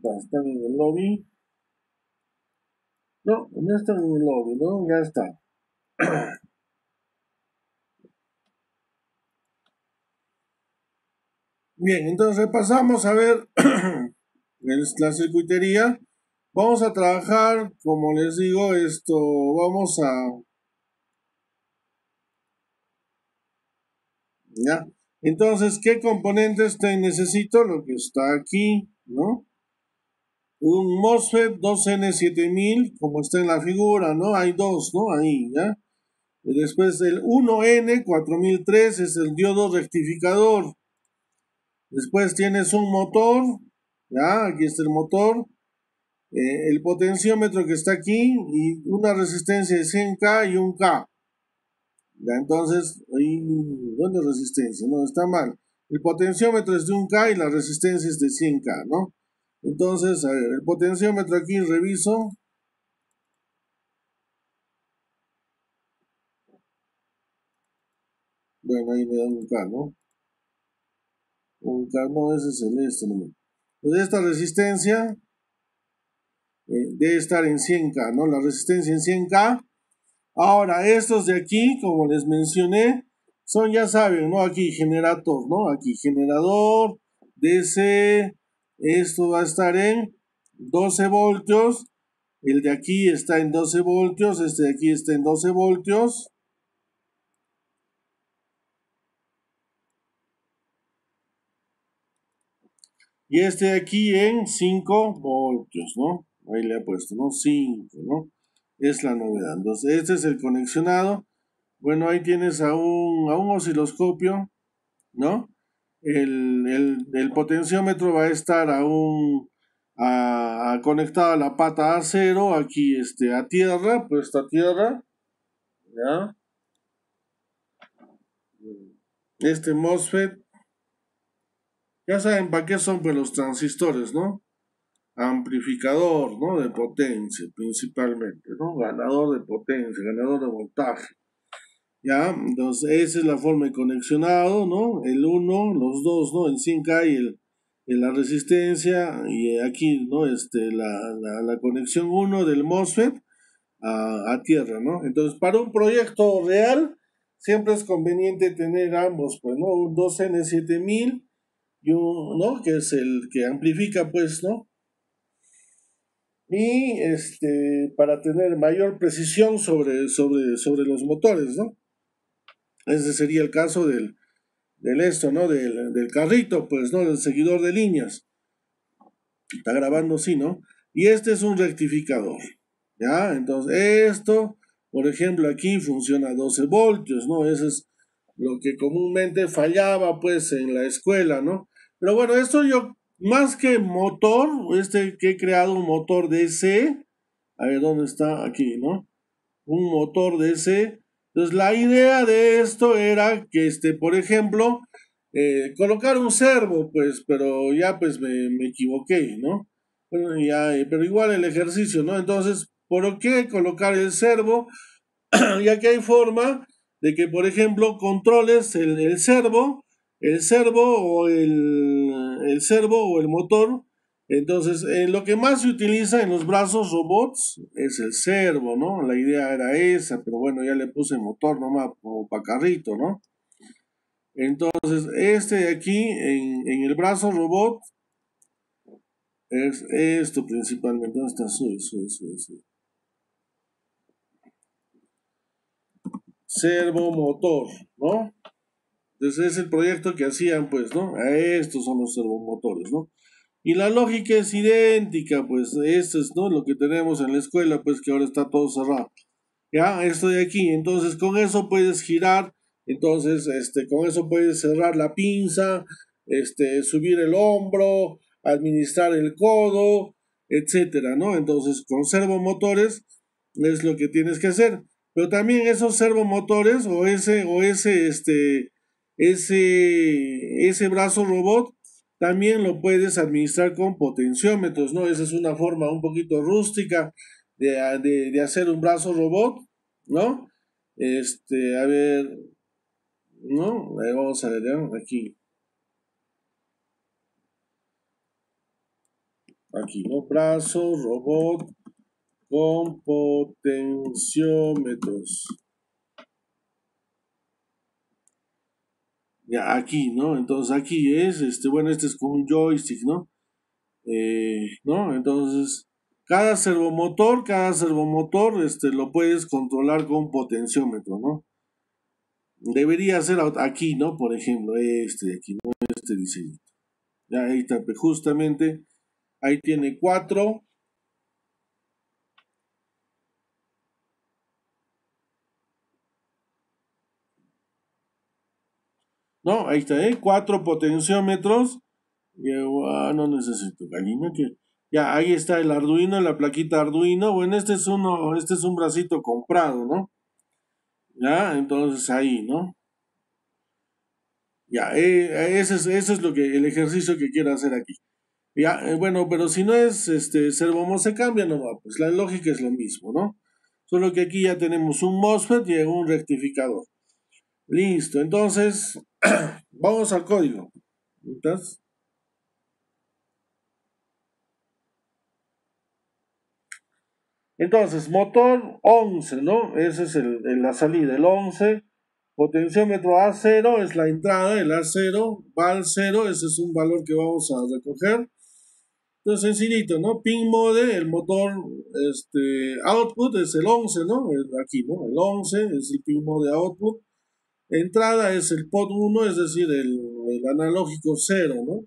está? ¿Están en el lobby? No, no están en el lobby, ¿no? Ya está. Bien, entonces pasamos a ver la circuitería. Vamos a trabajar, como les digo, esto, vamos a... ¿Ya? Entonces, ¿qué componentes te necesito? Lo que está aquí, ¿no? Un MOSFET 2N7000, como está en la figura, ¿no? Hay dos, ¿no? Ahí, ¿ya? Y después el 1N4003 es el diodo rectificador. Después tienes un motor, ¿ya? Aquí está el motor. Eh, el potenciómetro que está aquí y una resistencia de 100K y un K. Ya, entonces, ahí, ¿dónde resistencia? No, está mal. El potenciómetro es de 1K y la resistencia es de 100K, ¿no? Entonces, a ver, el potenciómetro aquí reviso. Bueno, ahí me da un K, ¿no? Un K, no, ese es el este, ¿no? Pues esta resistencia eh, debe estar en 100K, ¿no? La resistencia en 100K. Ahora, estos de aquí, como les mencioné, son, ya saben, ¿no? Aquí generator, ¿no? Aquí generador, DC, esto va a estar en 12 voltios. El de aquí está en 12 voltios. Este de aquí está en 12 voltios. Y este de aquí en 5 voltios, ¿no? Ahí le he puesto, ¿no? 5, ¿no? Es la novedad. Entonces, este es el conexionado. Bueno, ahí tienes a un, a un osciloscopio, ¿no? El, potenciómetro va a estar aún conectado a la pata a cero, aquí este, a tierra, pues a tierra, ¿ya? Este MOSFET, ya saben para qué son pues, los transistores, ¿no? Amplificador, ¿no? De potencia, principalmente, ¿no? Ganador de potencia, ganador de voltaje. ¿Ya? Entonces, esa es la forma de conexionado, ¿no? El 1, los dos, ¿no? El 5K y el, la resistencia, y aquí, ¿no? Este, la, la, conexión 1 del MOSFET a, a, tierra, ¿no? Entonces, para un proyecto real, siempre es conveniente tener ambos, pues, ¿no? Un 2N7000 y un, ¿no? Que es el que amplifica, pues, ¿no? Y este, para tener mayor precisión sobre, sobre, sobre los motores, ¿no? Ese sería el caso del, del esto, ¿no? Del, del, carrito, pues, ¿no? Del seguidor de líneas. Está grabando así, ¿no? Y este es un rectificador. ¿Ya? Entonces, esto, por ejemplo, aquí funciona a 12 voltios, ¿no? Eso es lo que comúnmente fallaba, pues, en la escuela, ¿no? Pero bueno, esto yo, más que motor, este que he creado un motor DC, a ver dónde está, aquí, ¿no? Un motor DC entonces la idea de esto era que, este, por ejemplo, eh, colocar un servo, pues, pero ya pues me, equivoqué, ¿no? ya, eh, pero igual el ejercicio, ¿no? Entonces, ¿por qué colocar el servo? ya que hay forma de que, por ejemplo, controles el, el servo, el servo o el, el servo o el motor entonces, eh, lo que más se utiliza en los brazos robots es el servo, ¿no? La idea era esa, pero bueno, ya le puse motor nomás como para carrito, ¿no? Entonces, este de aquí, en, en el brazo robot, es esto principalmente. ¿Dónde está? Sube, sube, sube, sube. Servo motor, ¿no? Entonces es el proyecto que hacían, pues, ¿no? Estos son los servomotores, ¿no? Y la lógica es idéntica, pues esto es ¿no? lo que tenemos en la escuela, pues que ahora está todo cerrado. Ya, esto de aquí, entonces con eso puedes girar, entonces este, con eso puedes cerrar la pinza, este, subir el hombro, administrar el codo, etcétera, ¿no? Entonces con servomotores es lo que tienes que hacer. Pero también esos servomotores o ese, o ese, este, ese, ese brazo robot también lo puedes administrar con potenciómetros, ¿no? Esa es una forma un poquito rústica de, hacer un brazo robot, ¿no? Este, a ver, ¿no? vamos a leer aquí. aquí, ¿no? Brazo, robot, con potenciómetros. Ya, aquí, ¿no? Entonces aquí es, este, bueno, este es como un joystick, ¿no? Eh, ¿no? Entonces, cada servomotor, cada servomotor, este, lo puedes controlar con potenciómetro, ¿no? Debería ser aquí, ¿no? Por ejemplo, este aquí, ¿no? Este diseño. Ya, ahí está, pues, justamente, ahí tiene cuatro. ¿No? Ahí está, ¿eh? Cuatro potenciómetros. No necesito gallina que... Ya, ahí está el Arduino, la plaquita Arduino. Bueno, este es uno, este es un bracito comprado, ¿no? Ya, entonces ahí, ¿no? Ya, eh, ese, es, eso es lo que, el ejercicio que quiero hacer aquí. Ya, eh, bueno, pero si no es este servomo se cambia, no va, pues la lógica es lo mismo, ¿no? Solo que aquí ya tenemos un MOSFET y un rectificador. Listo, entonces vamos al código. Entonces, motor 11, ¿no? Esa es la salida, el 11 Potenciómetro A0 es la entrada, el A0 va al 0, ese es un valor que vamos a recoger. Entonces sencillito, ¿no? Pin mode, el motor este, output es el 11, ¿no? aquí, ¿no? El 11 es el pin mode output. Entrada es el pod 1, es decir, el, analógico 0, ¿no?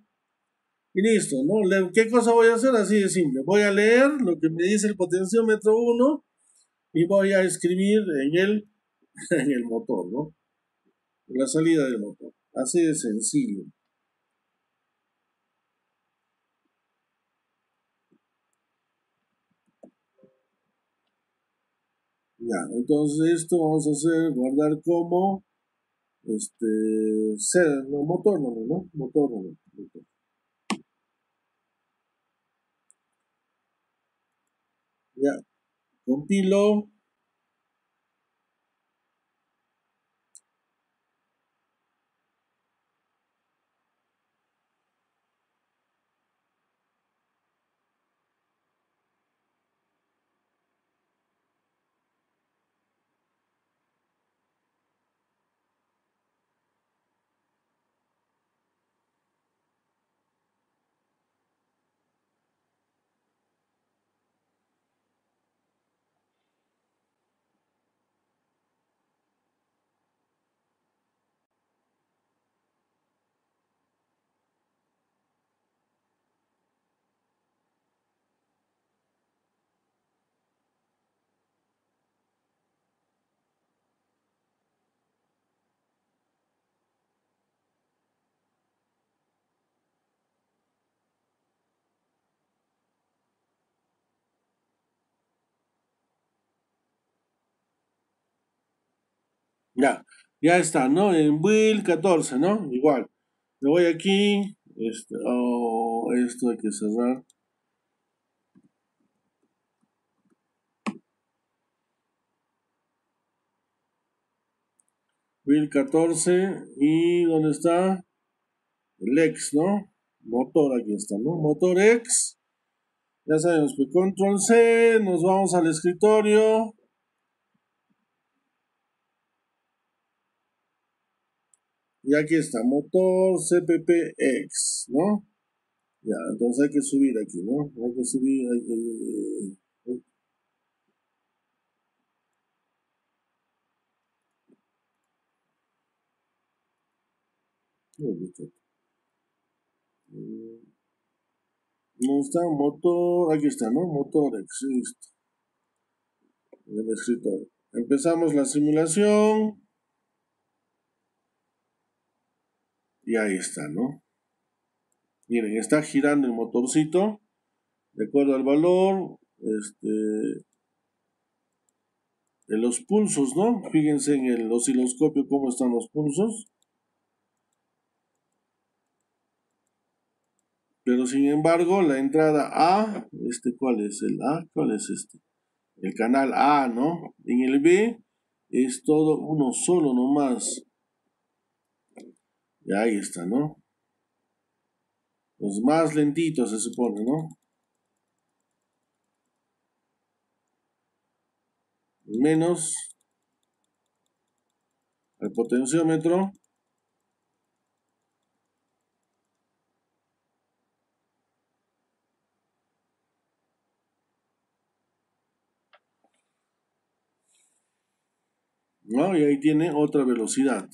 Y listo, ¿no? ¿Qué cosa voy a hacer? Así de simple. Voy a leer lo que me dice el potenciómetro 1 y voy a escribir en el, en el motor, ¿no? la salida del motor. Así de sencillo. Ya, entonces esto vamos a hacer, guardar como, este, ser, no, motor no, ¿no? Motor no. Ya, compilo. Ya, ya está, ¿no? En Will 14, ¿no? Igual. Le voy aquí. Este, oh, esto hay que cerrar. Will 14 y ¿dónde está? El X, ¿no? Motor, aquí está, ¿no? Motor X. Ya sabemos que control C, nos vamos al escritorio. Y aquí está, motor CPPX, ¿no? Ya, entonces hay que subir aquí, ¿no? Hay que subir, hay que... No está motor, aquí está, ¿no? Motor X, listo. El escritorio. Empezamos la simulación. Y ahí está, ¿no? Miren, está girando el motorcito de acuerdo al valor este, de los pulsos, ¿no? Fíjense en el osciloscopio cómo están los pulsos. Pero sin embargo, la entrada A, este, ¿cuál es el A? ¿Cuál es este? El canal A, ¿no? En el B es todo uno solo nomás. Y ahí está, ¿no? Los más lentitos se supone, ¿no? Menos el potenciómetro. ¿No? Y ahí tiene otra velocidad.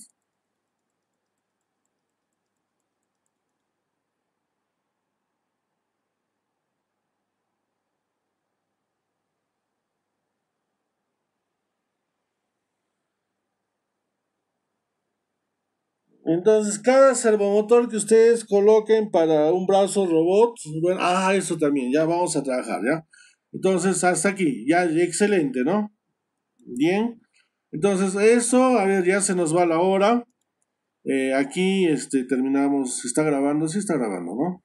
Entonces, cada servomotor que ustedes coloquen para un brazo robot, bueno, ah, eso también, ya vamos a trabajar, ¿ya? Entonces, hasta aquí, ya, excelente, ¿no? Bien. Entonces, eso, a ver, ya se nos va la hora. Eh, aquí, este, terminamos, está grabando, sí está grabando, ¿no?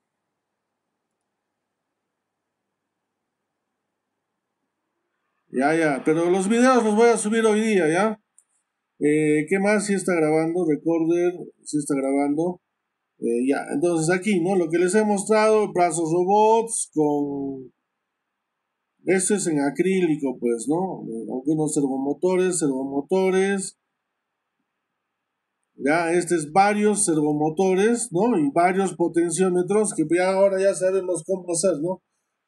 Ya, ya, pero los videos los voy a subir hoy día, ¿ya? Eh, ¿Qué más? Si está grabando, recorder, si está grabando. Eh, ya, entonces aquí, ¿no? Lo que les he mostrado, brazos robots con... Esto es en acrílico, pues, ¿no? Algunos servomotores, servomotores. Ya, este es varios servomotores, ¿no? Y varios potenciómetros que ya ahora ya sabemos cómo hacer, ¿no?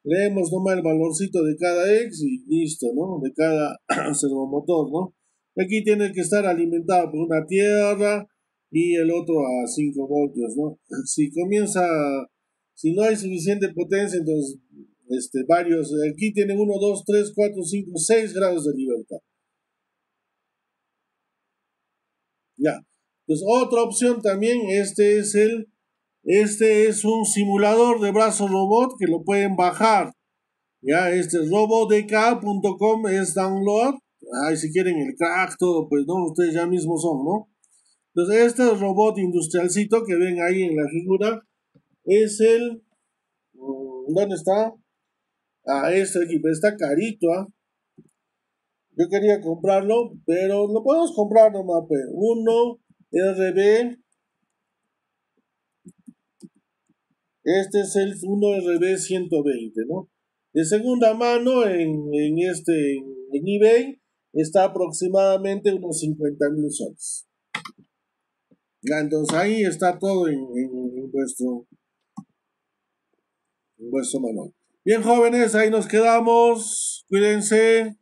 Leemos nomás el valorcito de cada X y listo, ¿no? De cada servomotor, ¿no? Aquí tiene que estar alimentado por una tierra y el otro a 5 voltios, ¿no? Si comienza, si no hay suficiente potencia, entonces este, varios, aquí tienen 1, 2, 3, 4, 5, 6 grados de libertad. Ya. Entonces, otra opción también, este es el, este es un simulador de brazo robot que lo pueden bajar. Ya, este es robodk.com es download ay, si quieren el crack, todo, pues no, ustedes ya mismos son, ¿no? Entonces, este robot industrialcito que ven ahí en la figura es el. Mm, ¿Dónde está? Ah, este aquí, pero está carito, ¿ah? Yo quería comprarlo, pero lo podemos comprar nomás, pues. Uno RB. Este es el 1RB 120, ¿no? De segunda mano en, en este, en eBay está aproximadamente unos 50 mil soles. Entonces ahí está todo en, vuestro, en vuestro manual. Bien jóvenes, ahí nos quedamos. Cuídense.